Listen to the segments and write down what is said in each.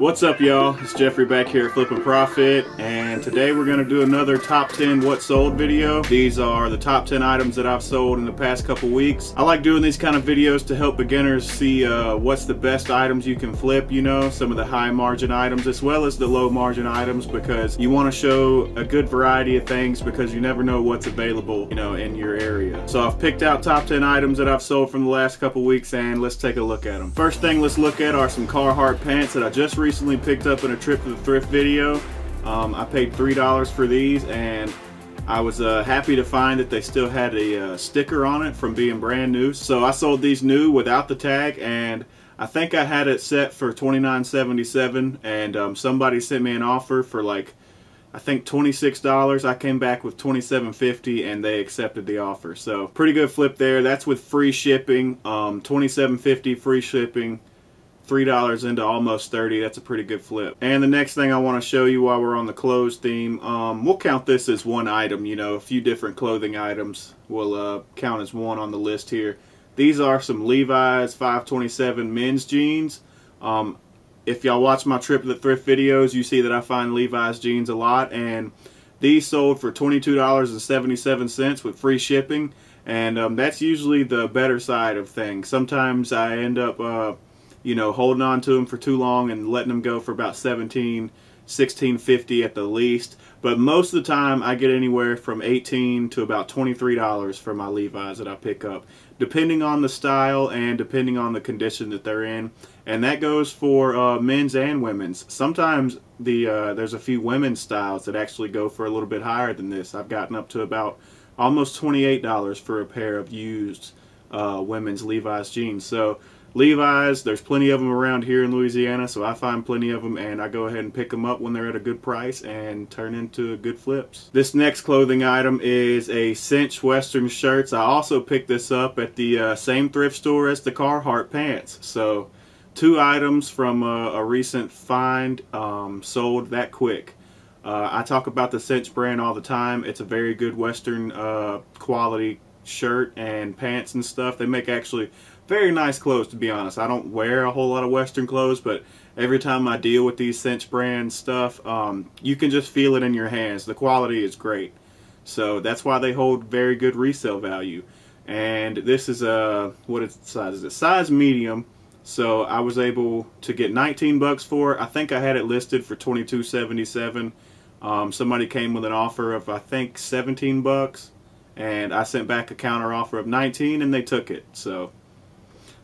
What's up y'all? It's Jeffrey back here at Flippin' Profit and today we're to do another top 10 what sold video. These are the top 10 items that I've sold in the past couple weeks. I like doing these kind of videos to help beginners see uh, what's the best items you can flip, you know, some of the high margin items as well as the low margin items because you want to show a good variety of things because you never know what's available, you know, in your area. So I've picked out top 10 items that I've sold from the last couple weeks and let's take a look at them. First thing let's look at are some Carhartt pants that I just recently recently picked up in a trip to the thrift video. Um, I paid $3 for these and I was uh, happy to find that they still had a uh, sticker on it from being brand new. So I sold these new without the tag and I think I had it set for $29.77 and um, somebody sent me an offer for like I think $26. I came back with $27.50 and they accepted the offer. So pretty good flip there. That's with free shipping. Um, $27.50 free shipping. $3 into almost 30 that's a pretty good flip. And the next thing I want to show you while we're on the clothes theme um, we'll count this as one item you know a few different clothing items will uh, count as one on the list here. These are some Levi's 527 men's jeans. Um, if y'all watch my trip to the thrift videos you see that I find Levi's jeans a lot and these sold for $22.77 with free shipping and um, that's usually the better side of things. Sometimes I end up uh, you know, holding on to them for too long and letting them go for about 17, 1650 at the least. But most of the time, I get anywhere from 18 to about $23 for my Levi's that I pick up, depending on the style and depending on the condition that they're in. And that goes for uh, men's and women's. Sometimes the uh, there's a few women's styles that actually go for a little bit higher than this. I've gotten up to about almost $28 for a pair of used uh, women's Levi's jeans. So Levi's, there's plenty of them around here in Louisiana, so I find plenty of them and I go ahead and pick them up when they're at a good price and turn into good flips. This next clothing item is a cinch western shirts. I also picked this up at the uh, same thrift store as the Carhartt pants. So two items from a, a recent find um, sold that quick. Uh, I talk about the Cinch brand all the time. It's a very good Western uh, quality shirt and pants and stuff. They make actually very nice clothes to be honest. I don't wear a whole lot of Western clothes, but every time I deal with these Cinch brand stuff, um, you can just feel it in your hands. The quality is great. So that's why they hold very good resale value. And this is a, what is size? Is it size medium? So I was able to get 19 bucks for it. I think I had it listed for 22.77. Um, somebody came with an offer of I think 17 bucks, and I sent back a counter offer of 19, and they took it. So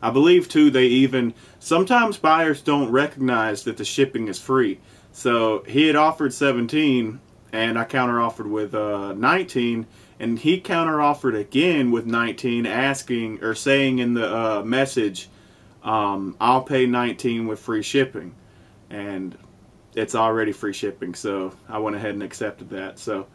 I believe too they even sometimes buyers don't recognize that the shipping is free. So he had offered 17 and I counter offered with uh, 19 and he counter offered again with 19 asking or saying in the uh, message um, I'll pay 19 with free shipping and it's already free shipping so I went ahead and accepted that so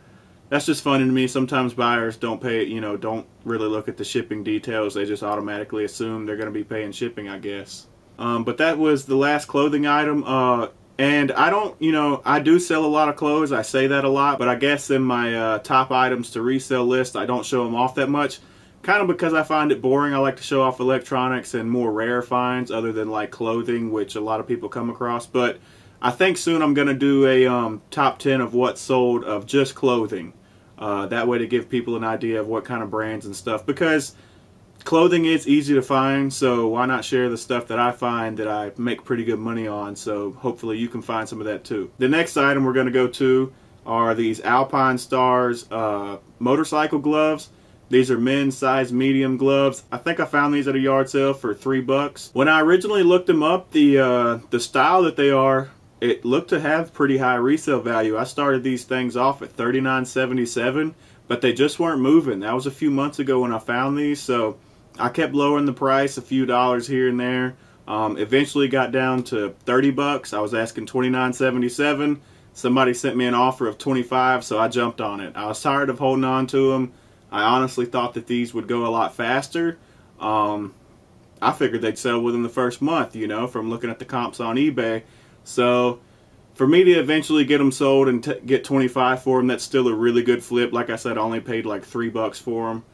that's just funny to me. Sometimes buyers don't pay, you know, don't really look at the shipping details. They just automatically assume they're going to be paying shipping, I guess. Um, but that was the last clothing item. Uh, and I don't, you know, I do sell a lot of clothes. I say that a lot, but I guess in my uh, top items to resell list, I don't show them off that much. Kind of because I find it boring. I like to show off electronics and more rare finds other than like clothing, which a lot of people come across. But I think soon I'm going to do a um, top 10 of what's sold of just clothing. Uh, that way to give people an idea of what kind of brands and stuff because clothing is easy to find so why not share the stuff that I find that I make pretty good money on so hopefully you can find some of that too. The next item we're going to go to are these Alpinestars uh, motorcycle gloves. These are men's size medium gloves. I think I found these at a yard sale for three bucks. When I originally looked them up, the uh, the style that they are it looked to have pretty high resale value. I started these things off at $39.77, but they just weren't moving. That was a few months ago when I found these, so I kept lowering the price a few dollars here and there. Um, eventually got down to 30 bucks. I was asking 29.77. Somebody sent me an offer of 25, so I jumped on it. I was tired of holding on to them. I honestly thought that these would go a lot faster. Um, I figured they'd sell within the first month, you know, from looking at the comps on eBay. So for me to eventually get them sold and get 25 for them, that's still a really good flip. Like I said, I only paid like three bucks for them.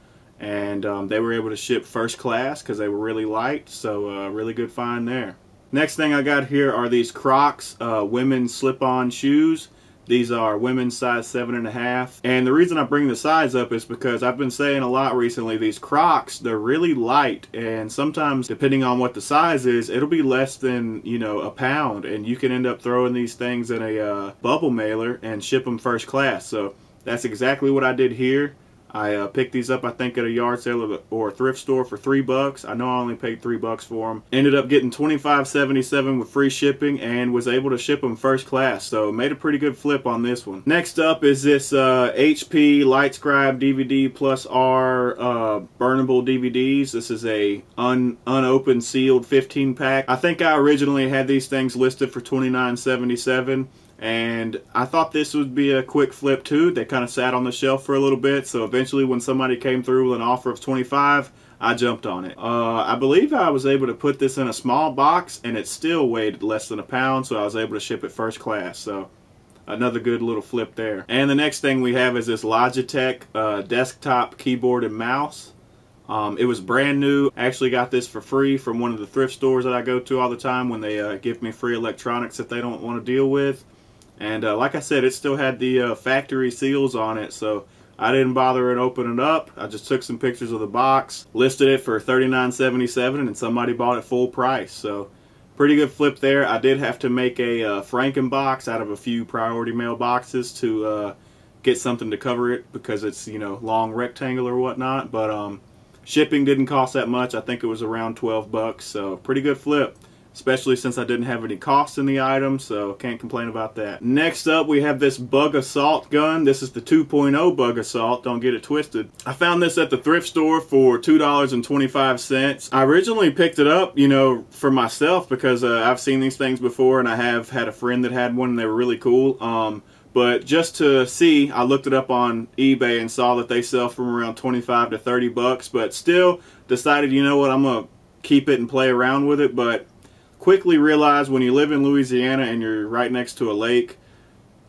And um, they were able to ship first class because they were really light. So uh, really good find there. Next thing I got here are these Crocs uh, women's slip-on shoes. These are women's size seven and a half. And the reason I bring the size up is because I've been saying a lot recently, these Crocs, they're really light. And sometimes, depending on what the size is, it'll be less than, you know, a pound. And you can end up throwing these things in a uh, bubble mailer and ship them first class. So that's exactly what I did here. I uh, picked these up, I think, at a yard sale or a thrift store for three bucks. I know I only paid three bucks for them. Ended up getting twenty five seventy seven with free shipping and was able to ship them first class. So made a pretty good flip on this one. Next up is this uh, HP LightScribe DVD Plus R uh, burnable DVDs. This is a un unopened sealed 15 pack. I think I originally had these things listed for twenty nine seventy seven and I thought this would be a quick flip too. They kind of sat on the shelf for a little bit, so eventually when somebody came through with an offer of 25, I jumped on it. Uh, I believe I was able to put this in a small box, and it still weighed less than a pound, so I was able to ship it first class. So another good little flip there. And the next thing we have is this Logitech uh, desktop keyboard and mouse. Um, it was brand new. I actually got this for free from one of the thrift stores that I go to all the time when they uh, give me free electronics that they don't want to deal with. And uh, like I said, it still had the uh, factory seals on it, so I didn't bother and open it up. I just took some pictures of the box, listed it for $39.77, and somebody bought it full price. So pretty good flip there. I did have to make a uh, Frankenbox out of a few priority mail boxes to uh, get something to cover it because it's you know long rectangle or whatnot. But um, shipping didn't cost that much. I think it was around 12 bucks. So pretty good flip especially since I didn't have any cost in the item, so can't complain about that. Next up, we have this Bug-A-Salt gun. This is the 2.0 Bug-A-Salt, don't get it twisted. I found this at the thrift store for $2.25. I originally picked it up, you know, for myself because uh, I've seen these things before and I have had a friend that had one and they were really cool. Um, but just to see, I looked it up on eBay and saw that they sell from around 25 to 30 bucks, but still decided, you know what, I'm to keep it and play around with it, but quickly realized when you live in Louisiana and you're right next to a lake,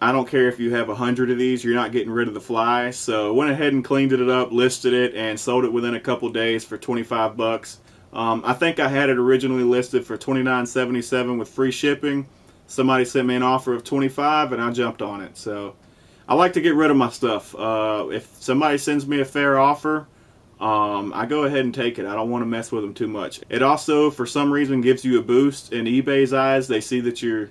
I don't care if you have a hundred of these, you're not getting rid of the fly. So went ahead and cleaned it up, listed it, and sold it within a couple days for 25 bucks. Um, I think I had it originally listed for 29.77 with free shipping. Somebody sent me an offer of 25, and I jumped on it. So I like to get rid of my stuff. Uh, if somebody sends me a fair offer, um, I go ahead and take it. I don't want to mess with them too much. It also, for some reason, gives you a boost in eBay's eyes. They see that you're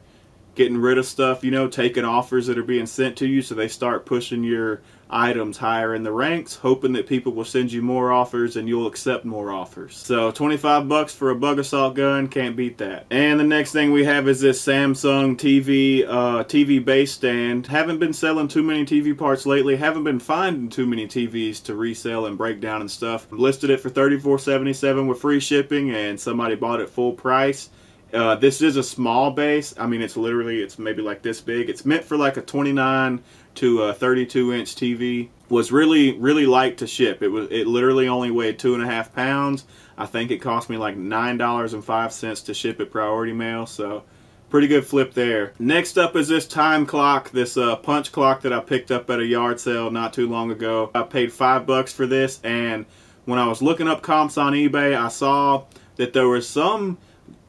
getting rid of stuff, you know, taking offers that are being sent to you, so they start pushing your items higher in the ranks, hoping that people will send you more offers and you'll accept more offers. So 25 bucks for a Bug-A-Salt gun, can't beat that. And the next thing we have is this Samsung TV uh, TV base stand. Haven't been selling too many TV parts lately. Haven't been finding too many TVs to resell and break down and stuff. Listed it for $34.77 with free shipping and somebody bought it full price. Uh, this is a small base. I mean, it's literally, it's maybe like this big. It's meant for like a 29 to a 32 inch TV. Was really, really light to ship. It was, it literally only weighed two and a half pounds. I think it cost me like $9.05 to ship it priority mail. So pretty good flip there. Next up is this time clock, this uh, punch clock that I picked up at a yard sale not too long ago. I paid five bucks for this and when I was looking up comps on eBay, I saw that there was some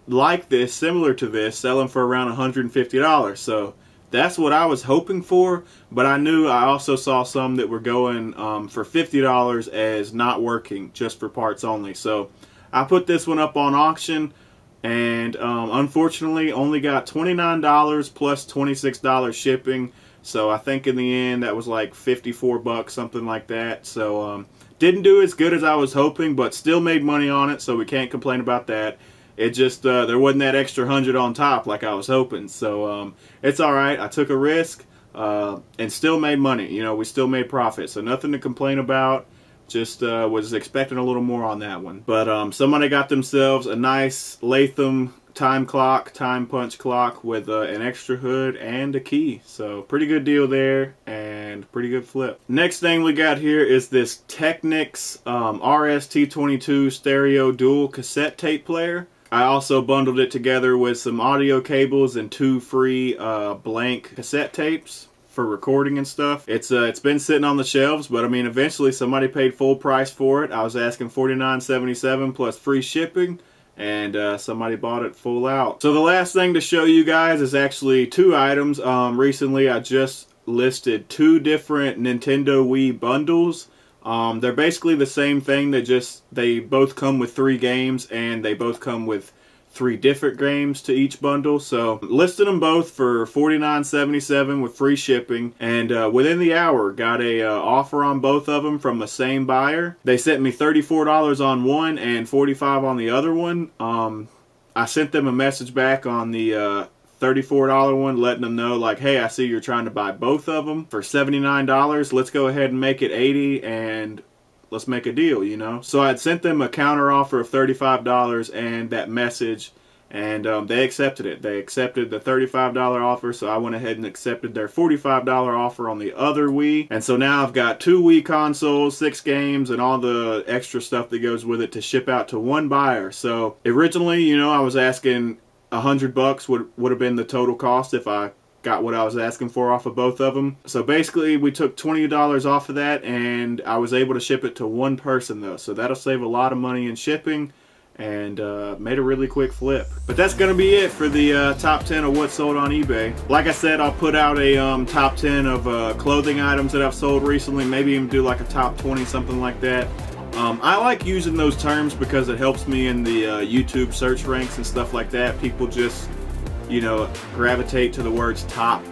like this, similar to this, selling for around $150. So that's what I was hoping for, but I knew I also saw some that were going um, for $50 as not working, just for parts only. So I put this one up on auction and um, unfortunately only got $29 plus $26 shipping. So I think in the end that was like 54 bucks, something like that. So um, didn't do as good as I was hoping, but still made money on it, so we can't complain about that. It just uh, there wasn't that extra hundred on top like I was hoping. So um, it's all right. I took a risk uh, and still made money. You know, we still made profit. So nothing to complain about. Just uh, was expecting a little more on that one. But um, somebody got themselves a nice Lathem time clock, time punch clock with uh, an extra hood and a key. So pretty good deal there and pretty good flip. Next thing we got here is this Technics um, RST22 stereo dual cassette tape player. I also bundled it together with some audio cables and two free uh, blank cassette tapes for recording and stuff. It's uh, it's been sitting on the shelves, but I mean, eventually somebody paid full price for it. I was asking $49.77 plus free shipping, and uh, somebody bought it full out. So the last thing to show you guys is actually two items. Um, recently I just listed two different Nintendo Wii bundles. Um, they're basically the same thing. They just they both come with three games and they both come with three different games to each bundle. So listed them both for $49.77 with free shipping. And uh, within the hour, got a uh, offer on both of them from the same buyer. They sent me $34 on one and 45 on the other one. Um, I sent them a message back on the uh, $34 one letting them know like hey I see you're trying to buy both of them for $79 let's go ahead and make it 80 and let's make a deal, you know. So I'd sent them a counter offer of $35 and that message, and um, they accepted it. They accepted the $35 offer, so I went ahead and accepted their $45 offer on the other Wii. And so now I've got two Wii consoles, six games, and all the extra stuff that goes with it to ship out to one buyer. So originally, you know, I was asking a hundred bucks would would have been the total cost if I got what I was asking for off of both of them. So basically we took $20 off of that and I was able to ship it to one person though. So that'll save a lot of money in shipping and uh, made a really quick flip. But that's gonna be it for the uh, top 10 of what sold on eBay. Like I said, I'll put out a um, top 10 of uh, clothing items that I've sold recently, maybe even do like a top 20, something like that. Um, I like using those terms because it helps me in the uh, YouTube search ranks and stuff like that. People just you know, gravitate to the words top,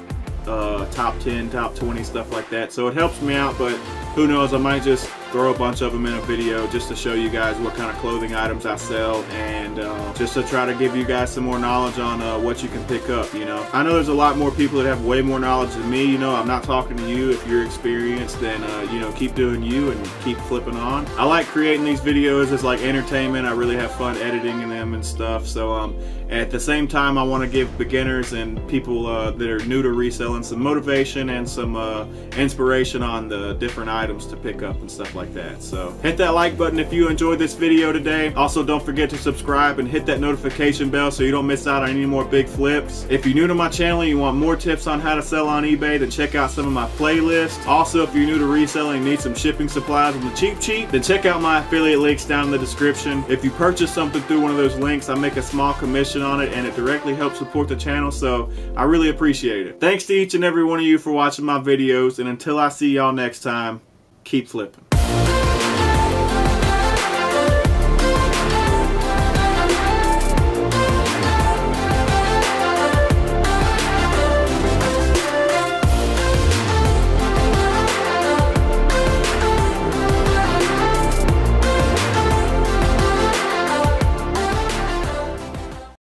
uh, top 10, top 20, stuff like that. So it helps me out, but who knows, I might just throw a bunch of them in a video just to show you guys what kind of clothing items I sell and uh, just to try to give you guys some more knowledge on uh, what you can pick up, you know. I know there's a lot more people that have way more knowledge than me, you know, I'm not talking to you. If you're experienced, then, uh, you know, keep doing you and keep flipping on. I like creating these videos as like entertainment. I really have fun editing in them and stuff. So um, at the same time, I want to give beginners and people uh, that are new to reselling some motivation and some uh, inspiration on the different items to pick up and stuff like that. So hit that like button if you enjoyed this video today. Also, don't forget to subscribe and hit that notification bell so you don't miss out on any more big flips. If you're new to my channel and you want more tips on how to sell on eBay, then check out some of my playlists. Also, if you're new to reselling and need some shipping supplies on the cheap cheap, then check out my affiliate links down in the description. If you purchase something through one of those links, I make a small commission on it and it directly helps support the channel, so I really appreciate it. Thanks to each and every one of you for watching my videos, and until I see y'all next time, keep flipping.